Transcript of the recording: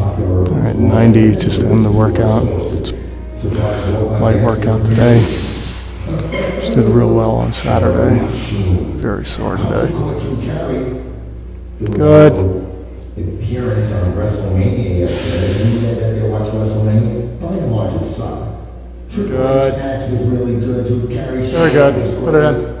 All right, 90 just to end the workout. It's light workout today. Just did real well on Saturday. Very sore today. Good. Appearance on WrestleMania yesterday. You said that they watched WrestleMania? By and large, it sucked. Triple Good. H match was really good. Drew Carey. Very good. Put it in.